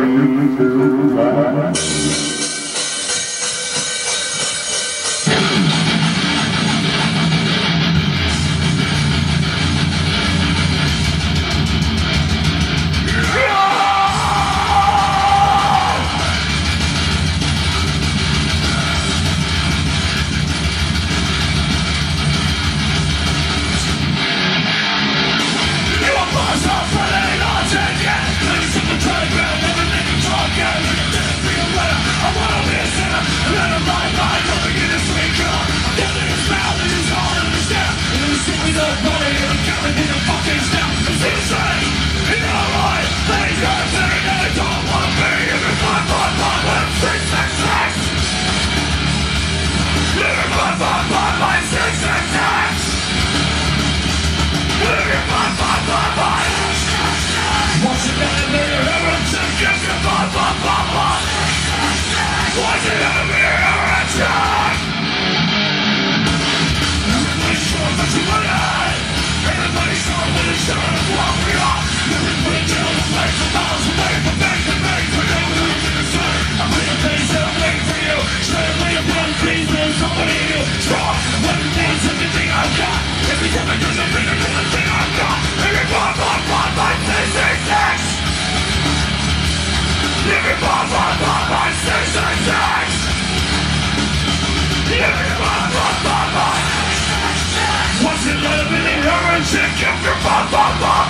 Bring to mind. Chicken, your pop, pop, pop.